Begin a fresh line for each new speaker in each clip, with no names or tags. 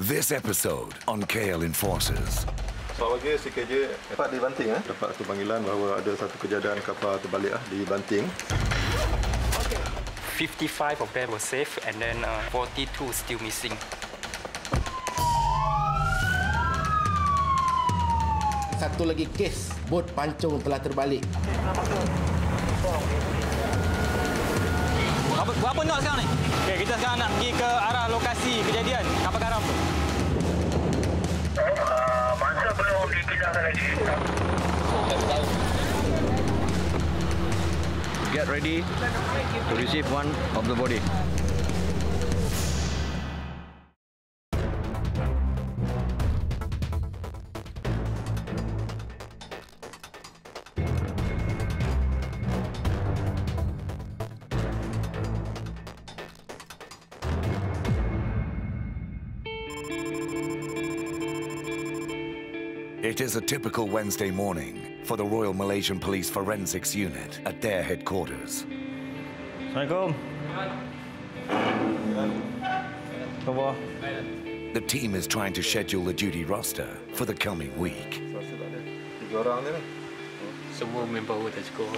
This episode on KL Enforcers.
Selamat pagi CKJ. Dapat di Banting eh. Dapat satu panggilan bahawa ada satu kejadian kapal terbalik ah di Banting.
55 of them were safe and then uh, 42 still missing.
Satu lagi kes bot pancung telah terbalik.
Berapa, berapa knot sekarang ni? Okay, kita sekarang nak pergi ke arah lokasi kejadian kapal garam tu.
Masa belum dipindahkan lagi.
Get ready to receive one of the body.
Is a typical Wednesday morning for the Royal Malaysian Police Forensics Unit at their headquarters.
Assalamualaikum. Khabar?
The team is trying to schedule the duty roster for the coming week.
Rasa tak ada. Tiga orang ni
semua manpower tak cukup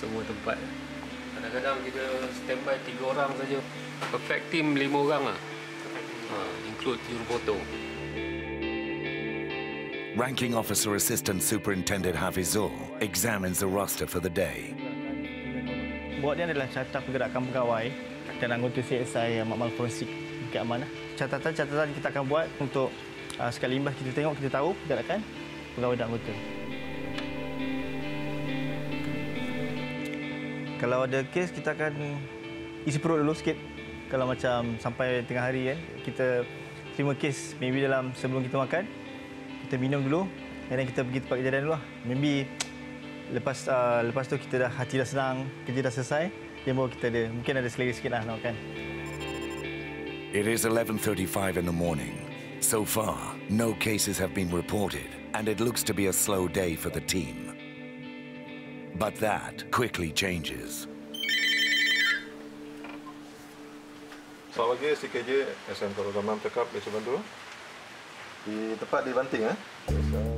semua tempat kadang-kadang kita standby tiga orang saja perfect team lima orang lah ha, include jurufoto
Ranking Officer Assistant Superintendent Hafizul examines the roster for the day.
Buat dia adalah catat pergerakan pegawai dan anggota CSI yang makmal forensik dekat amanah. Catatan-catatan kita akan buat untuk uh, sekali imbas kita tengok, kita tahu pergerakan pegawai dan anggota. Kalau ada kes, kita akan isi perut dulu sikit. Kalau macam sampai tengah hari kan, kita terima kes maybe dalam sebelum kita makan, kita minum dulu and then kita pergi tempat kejadian dulu lah. Maybe lepas uh, lepas tu kita dah hati dah senang, kerja dah selesai, dia baru kita ada mungkin ada selera sikit lah nak makan.
It is 11:35 in the morning. So far, no cases have been reported, and it looks to be a slow day for the team. But that quickly changes.
Selamat pagi CKJ. SM Kota Tamam cakap Malaysia Bantu. Di tempat di Banting eh.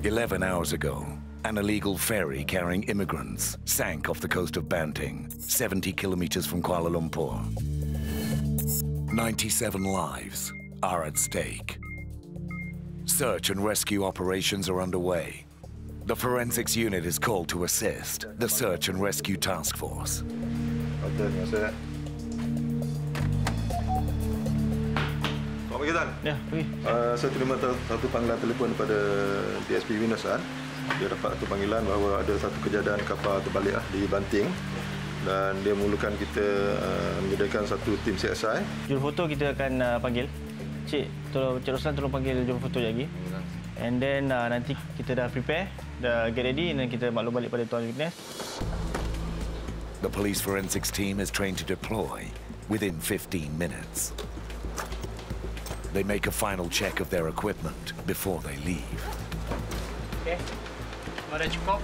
11 hours ago, an illegal ferry carrying immigrants sank off the coast of Banting, 70 kilometers from Kuala Lumpur. 97 lives are at stake. Search and rescue operations are underway. The forensics unit is called to assist the search and rescue task force.
Tan.
Ya, pergi.
Uh, saya terima satu panggilan telefon daripada DSP Winosan. Dia dapat satu panggilan bahawa ada satu kejadian kapal terbalik ah di Banting dan dia memerlukan kita uh, menyediakan satu tim CSI.
Jurufoto kita akan uh, panggil. Cik, tolong Cik Roslan tolong panggil jurufoto lagi. And then uh, nanti kita dah prepare, dah get ready then kita maklum balik pada Tuan Witness.
The police forensics team is trained to deploy within 15 minutes. They make a final check of their equipment before they leave.
Okay. Ada cukup?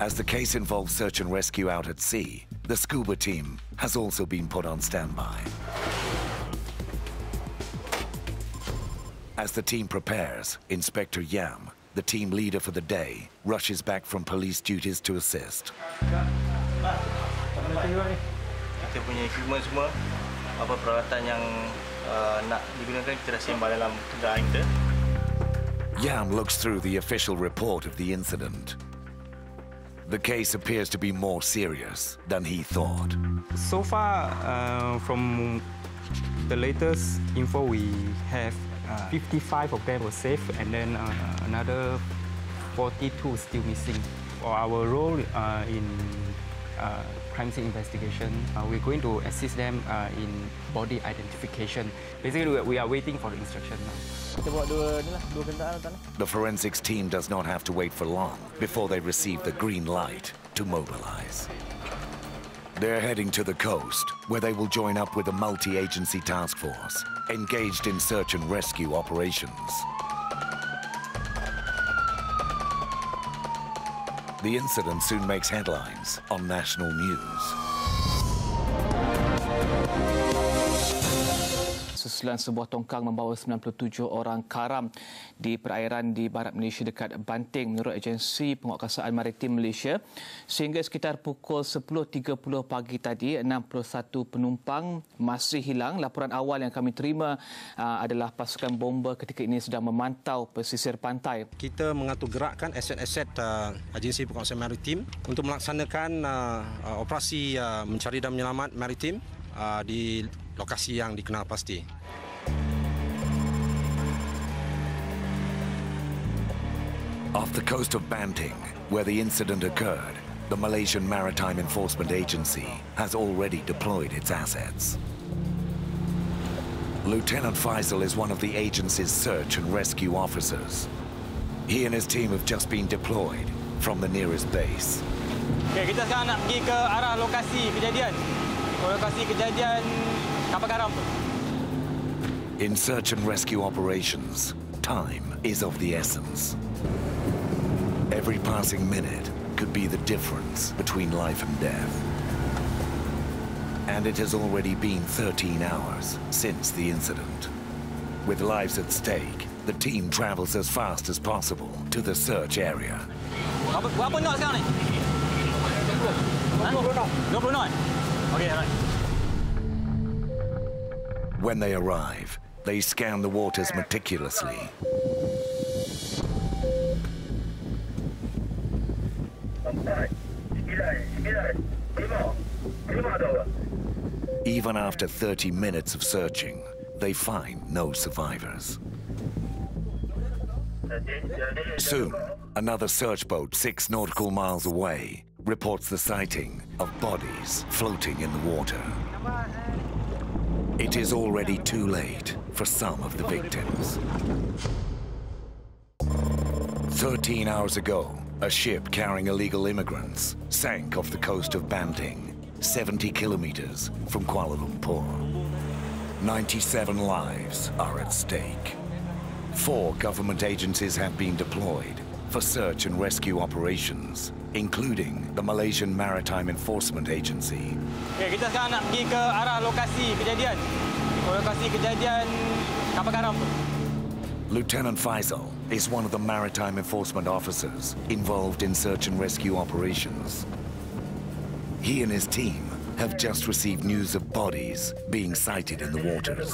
As the case involves search and rescue out at sea, the scuba team has also been put on standby. As the team prepares, Inspector Yam, the team leader for the day, rushes back from police duties to assist.
Kita punya equipment semua, apa peralatan yang uh, nak digunakan kita dah sembah dalam kenderaan kita.
Yam looks through the official report of the incident. The case appears to be more serious than he thought.
So far, uh, from the latest info we have, uh, 55 of them were safe and then uh, another 42 still missing. For our role uh, in uh, crime scene investigation, uh, we're going to assist them uh, in body identification. Basically, we- we are waiting for the instruction now.
Kita bawa dua ni lah, dua kenderaan tanah.
The forensics team does not have to wait for long before they receive the green light to mobilize. They're heading to the coast, where they will join up with a multi-agency task force engaged in search and rescue operations. The incident soon makes headlines on national news.
Sesulan sebuah tongkang membawa 97 orang karam di perairan di barat Malaysia dekat Banting menurut agensi penguatkuasaan maritim Malaysia. Sehingga sekitar pukul 10.30 pagi tadi, 61 penumpang masih hilang. Laporan awal yang kami terima uh, adalah pasukan bomba ketika ini sedang memantau pesisir pantai.
Kita mengatur gerakkan aset-aset uh, agensi penguatkuasaan maritim untuk melaksanakan uh, operasi mencari dan menyelamat maritim di lokasi yang dikenal pasti.
Off the coast of Banting, where the incident occurred, the Malaysian Maritime Enforcement Agency has already deployed its assets. Lieutenant Faisal is one of the agency's search and rescue officers. He and his team have just been deployed from the nearest base.
Okay, kita sekarang nak pergi ke arah lokasi kejadian. Lokasi kejadian kapal garam tu.
In search and rescue operations, time is of the essence. Every passing minute could be the difference between life and death. And it has already been 13 hours since the incident. With lives at stake, the team travels as fast as possible to the search area.
Berapa, berapa knot sekarang ni? 20
When they arrive, they scan the waters meticulously. Even after 30 minutes of searching, they find no survivors. Soon, another search boat six nautical miles away reports the sighting of bodies floating in the water. It is already too late for some of the victims. 13 hours ago, a ship carrying illegal immigrants sank off the coast of Banting, 70 kilometers from Kuala Lumpur. 97 lives are at stake. Four government agencies have been deployed for search and rescue operations, including the Malaysian Maritime Enforcement Agency.
Okay, kita sekarang nak pergi ke arah lokasi kejadian. Oh, lokasi kejadian kapal garam tu.
Lieutenant Faisal is one of the maritime enforcement officers involved in search and rescue operations. He and his team have just received news of bodies being sighted in the waters.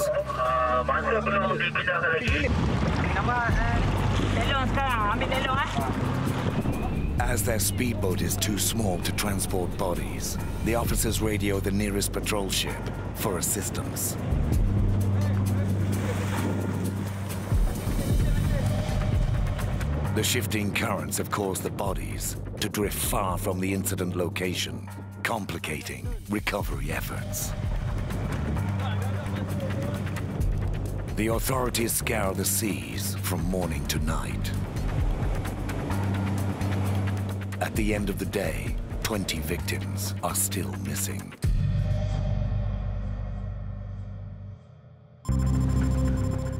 As their speedboat is too small to transport bodies, the officers radio the nearest patrol ship for assistance. The shifting currents have caused the bodies to drift far from the incident location, complicating recovery efforts. The authorities scour the seas from morning to night. At the end of the day, 20 victims are still missing.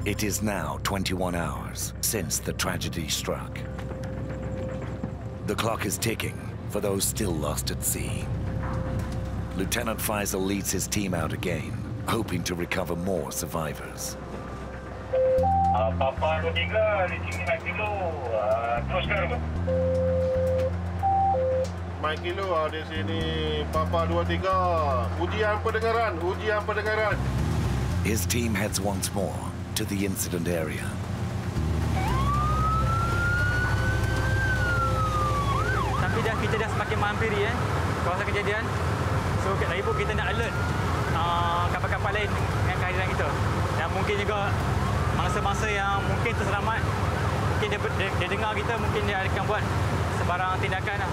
It is now 21 hours since the tragedy struck. The clock is ticking for those still lost at sea. Lieutenant Faisal leads his team out again, hoping to recover more survivors.
Uh, Papa 23 di sini naik kilo. Uh, teruskan.
Mike Kilo ah, di sini Papa 23 Ujian pendengaran Ujian pendengaran
His team heads once more to the incident area.
Tapi dah kita dah semakin menghampiri eh kawasan kejadian. So lagi pun kita nak alert uh, kapal-kapal lain dengan kehadiran kita. Dan mungkin juga mangsa-mangsa yang mungkin terselamat mungkin dia, dia, dia dengar kita mungkin dia akan buat sebarang tindakan lah.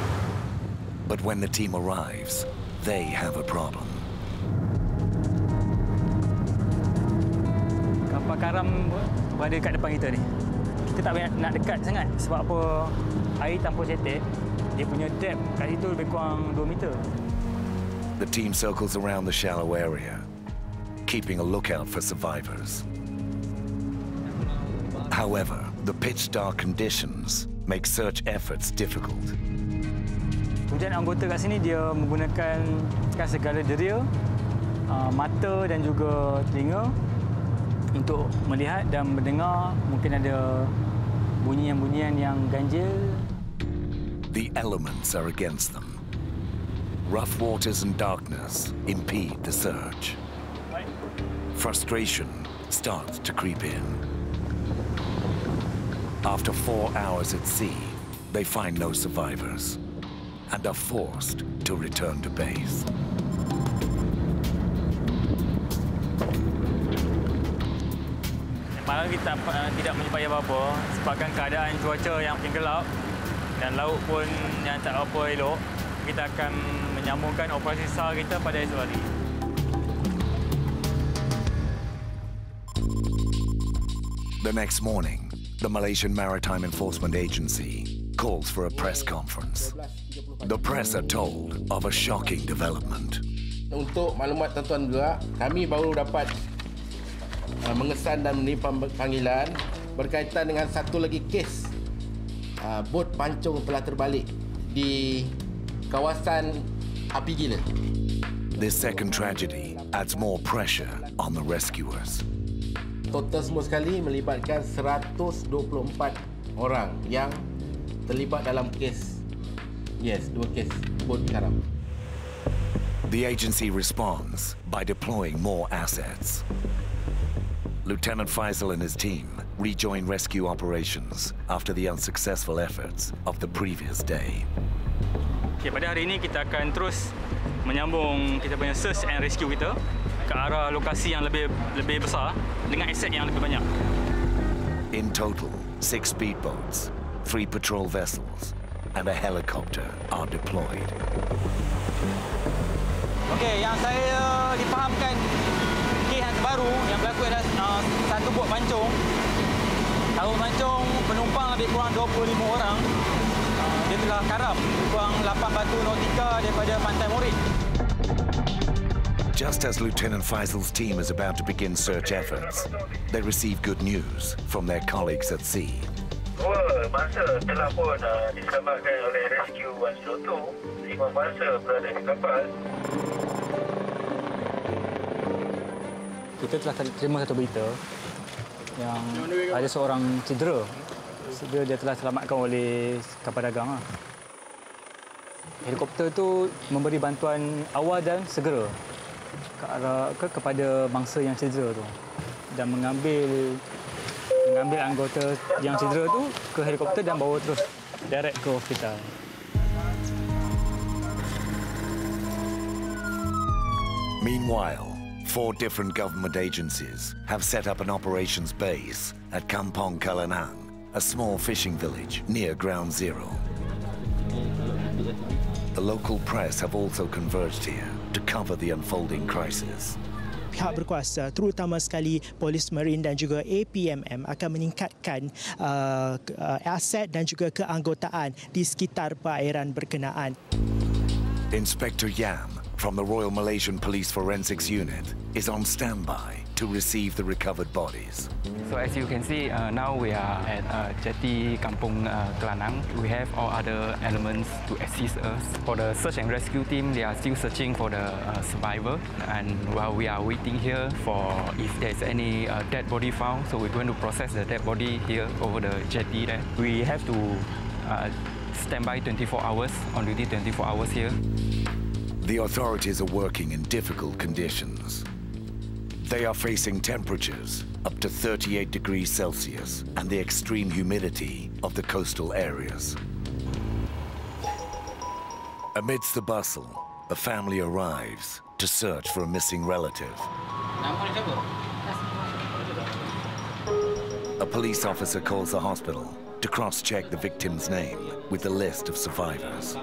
But when the team arrives, they have a problem.
Kapal karam berada kat depan kita ni. Kita tak payah nak dekat sangat sebab apa air tanpa cetek dia punya depth kat situ lebih kurang 2 meter.
The team circles around the shallow area, keeping a lookout for survivors. However, the pitch dark conditions make search efforts difficult.
Kemudian anggota kat sini dia menggunakan kan segala deria, uh, mata dan juga telinga
untuk melihat dan mendengar mungkin ada bunyian-bunyian yang ganjil.
The elements are against them. Rough waters and darkness impede the search. Frustration starts to creep in. After four hours at sea, they find no survivors and are forced to return to base.
Malam kita uh, tidak apa-apa sebabkan keadaan cuaca yang makin gelap dan laut pun yang tak apa elok. Kita akan menyambungkan operasi SAR kita pada esok hari.
The next morning, the Malaysian Maritime Enforcement Agency calls for a press conference. The press are told of a shocking development.
Untuk maklumat tuan-tuan juga, kami baru dapat uh, mengesan dan menerima panggilan berkaitan dengan satu lagi kes uh, bot pancung telah terbalik di kawasan api gila.
This second tragedy adds more pressure on the rescuers.
Total semua sekali melibatkan 124 orang yang terlibat dalam kes. Yes, dua kes bot karam.
The agency responds by deploying more assets. Lieutenant Faisal and his team rejoin rescue operations after the unsuccessful efforts of the previous day.
Okay, pada hari ini kita akan terus menyambung kita punya search and rescue kita ke arah lokasi yang lebih lebih besar dengan aset yang lebih banyak.
In total, six speedboats, three patrol vessels, and a helicopter are deployed.
Okey, yang saya difahamkan kes yang terbaru yang berlaku adalah uh, satu bot pancung. Kalau pancung penumpang lebih kurang 25 orang. Uh, dia telah karam kurang 8 batu nautika daripada pantai Morit.
Just as Lieutenant Faisal's team is about to begin search efforts, they receive good news from their colleagues at sea.
Dua mangsa telah pun uh, diselamatkan oleh Rescue 102. Lima mangsa berada di kapal.
Kita telah terima satu berita yang ada seorang cedera. Dia, dia telah selamatkan oleh kapal dagang. Lah. Helikopter tu memberi bantuan awal dan segera ke arah ke kepada mangsa yang cedera tu dan mengambil mengambil anggota yang cedera tu ke helikopter dan bawa terus direct ke hospital.
Meanwhile, four different government agencies have set up an operations base at Kampong Kelanang, a small fishing village near Ground Zero. The local press have also converged here to cover the unfolding crisis.
pihak berkuasa terutama sekali polis marine dan juga APMM akan meningkatkan uh, uh, aset dan juga keanggotaan di sekitar perairan berkenaan.
Inspector Yam from the Royal Malaysian Police Forensics Unit is on standby to receive the recovered bodies.
So as you can see, uh, now we are at uh, Jetty Kampung uh, Kelanang. We have all other elements to assist us. For the search and rescue team, they are still searching for the uh, survivor. And while we are waiting here for if there's any uh, dead body found, so we're going to process the dead body here over the jetty there. We have to uh, stand by 24 hours, on duty 24 hours here.
The authorities are working in difficult conditions. They are facing temperatures up to 38 degrees Celsius and the extreme humidity of the coastal areas. Amidst the bustle, a family arrives to search for a missing relative. A police officer calls the hospital to cross-check the victim's name with the list of survivors.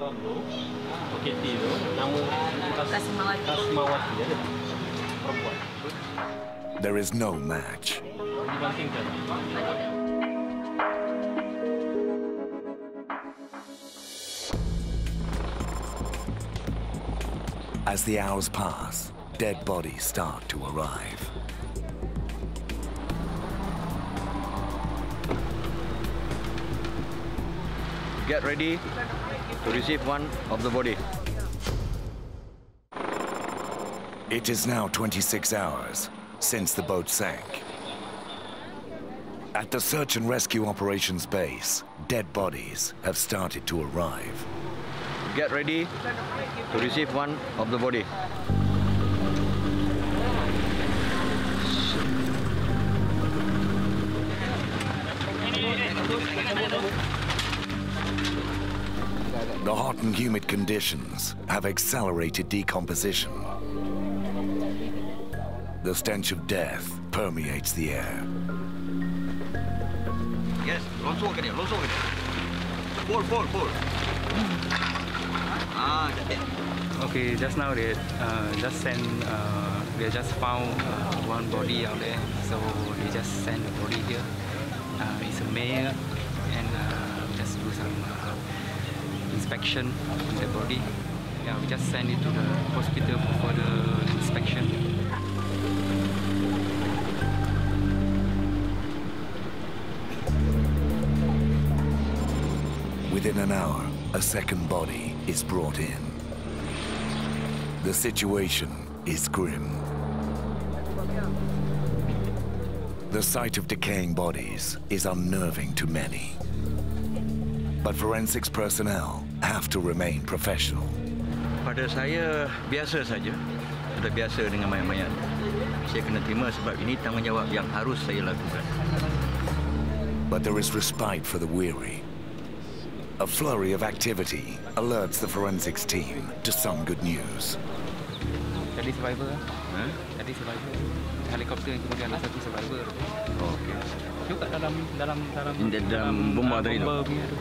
There is no match. As the hours pass, dead bodies start to arrive.
Get ready to receive one of the body.
It is now 26 hours since the boat sank. At the search and rescue operations base, dead bodies have started to arrive.
Get ready to receive one of the body.
The hot and humid conditions have accelerated decomposition. The stench of death permeates the air.
Yes, lonsor ke dia, lonsor ke dia. Pull, pull, pull. Ah, that's.
Okay, just now they uh, just send, uh, they just found uh, one body out there, so they just send the body here. Uh, it's a male, and uh, just do some uh, inspection on the body. Yeah, we just send it to the hospital for further inspection.
Within an hour, a second body is brought in. The situation is grim. The sight of decaying bodies is unnerving to many. But forensics personnel have to remain professional.
Pada saya biasa saja. Sudah biasa dengan mayat-mayat. Saya kena terima sebab ini tanggungjawab yang harus saya lakukan.
But there is respite for the weary. A flurry of activity alerts the forensics team to some good news.
Tadi survivor.
Huh?
Tadi survivor. Helikopter yang kemudian ada satu survivor.
Oh, okey.
Juga dalam dalam dalam
Di dalam bomba tadi
bomba punya tu.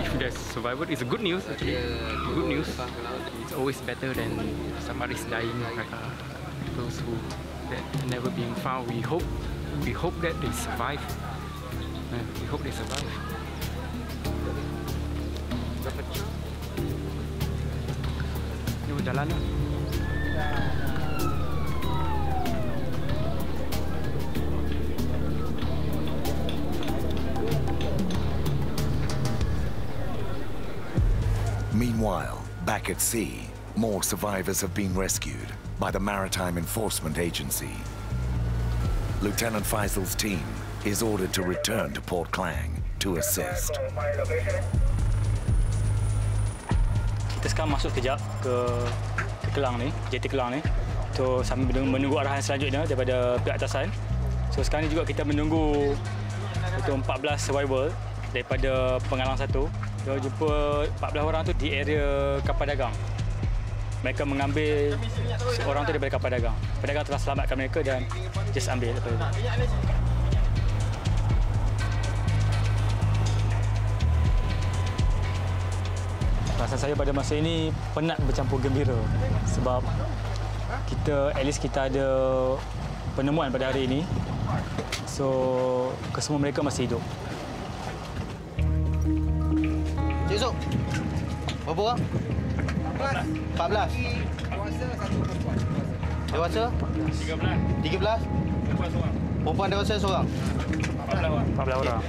If there's survivor, it's a good news actually. Good news. It's always better than somebody's dying like uh, those who that never been found. We hope we hope that they survive. Uh, we hope they survive.
Meanwhile, back at sea, more survivors have been rescued by the Maritime Enforcement Agency. Lieutenant Faisal's team is ordered to return to Port Klang to assist.
Kita sekarang masuk kejap ke, ke Kelang ni, JT Kelang ni. So sambil menunggu, menunggu arahan selanjutnya daripada pihak atasan. So sekarang ni juga kita menunggu untuk 14 survival daripada penghalang satu. Kita jumpa 14 orang tu di area kapal dagang. Mereka mengambil seorang tu daripada kapal dagang. Pedagang telah selamatkan mereka dan just ambil daripada Rasa saya pada masa ini penat bercampur gembira sebab kita at least kita ada penemuan pada hari ini. So kesemua mereka masih hidup.
Cik Zuk, berapa orang? 14. Dewasa? 13. 13? Perempuan dewasa seorang?
14 orang. 14 orang.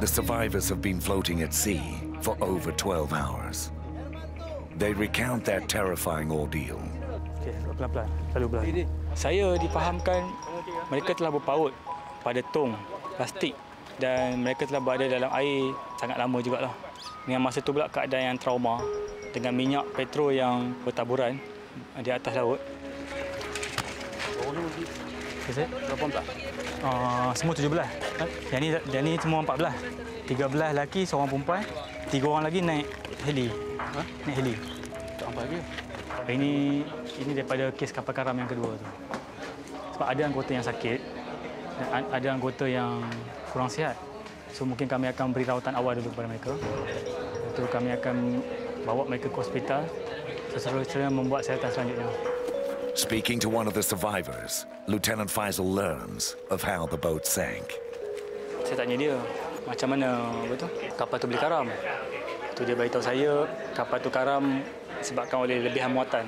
The survivors have been floating at sea for over 12 hours. They recount their terrifying ordeal.
Okey, pelan-pelan. Lalu pelan. Saya difahamkan mereka telah berpaut pada tong plastik dan mereka telah berada dalam air sangat lama jugalah. Dengan masa tu pula keadaan yang trauma dengan minyak petrol yang bertaburan di atas laut. Berapa empat? Uh, semua 17. Yang ni, yang ni semua 14. 13 lelaki, seorang perempuan. Tiga orang lagi naik heli. Ha? Naik heli. Tak apa lagi? Ini ini daripada kes kapal karam yang kedua tu. Sebab ada anggota yang sakit dan ada anggota yang kurang sihat. So mungkin kami akan beri rawatan awal dulu kepada mereka. Lepas tu kami akan bawa mereka ke hospital seterusnya membuat siasatan selanjutnya.
Speaking to one of the survivors, Lieutenant Faisal learns of how the boat sank.
Saya tanya dia, macam mana tu? kapal tu boleh karam? Tu dia beritahu saya, kapal tu karam disebabkan oleh lebihan muatan.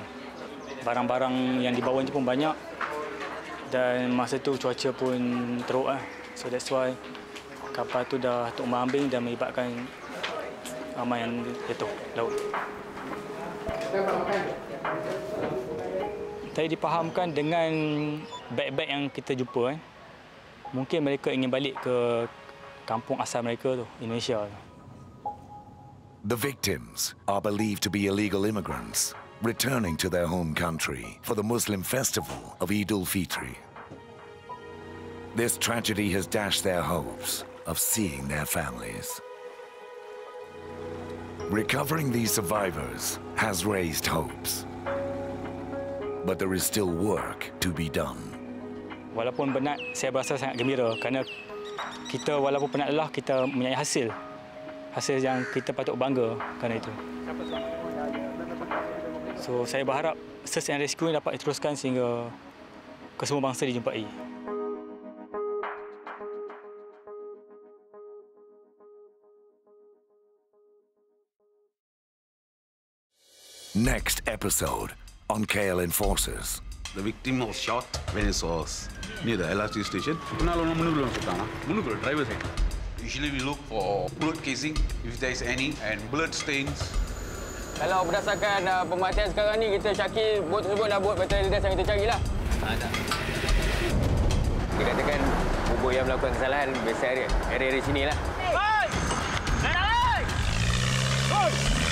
Barang-barang yang dibawa tu pun banyak dan masa tu cuaca pun teruk lah. So that's why kapal tu dah tumbang ambing dan menyebabkan ramai yang jatuh laut. Saya dipahamkan dengan beg-beg yang kita jumpa. Eh. Mungkin mereka ingin balik ke kampung asal mereka tu, Indonesia.
The victims are believed to be illegal immigrants returning to their home country for the Muslim festival of Eid al-Fitr. This tragedy has dashed their hopes of seeing their families. Recovering these survivors has raised hopes. But there is still work to be done.
Walaupun penat, saya berasa sangat gembira kerana kita walaupun penat lelah, kita mempunyai hasil. Hasil yang kita patut bangga kerana itu. So, saya berharap search and rescue ini dapat diteruskan sehingga kesemua bangsa dijumpai.
Next episode on KL Enforcers.
The victim was shot when he was near the LRT station. Kenal orang mana belum sekarang? Mana belum driver saya. Usually we look for bullet casing if there is any and blood stains.
Kalau berdasarkan uh, pematian sekarang ni, kita syaki bot tersebut dah buat betul identitas yang kita carilah. Ada. Kita katakan bubur yang melakukan kesalahan biasa area, area di sini lah.
Hey! Hey! Hey! Hey!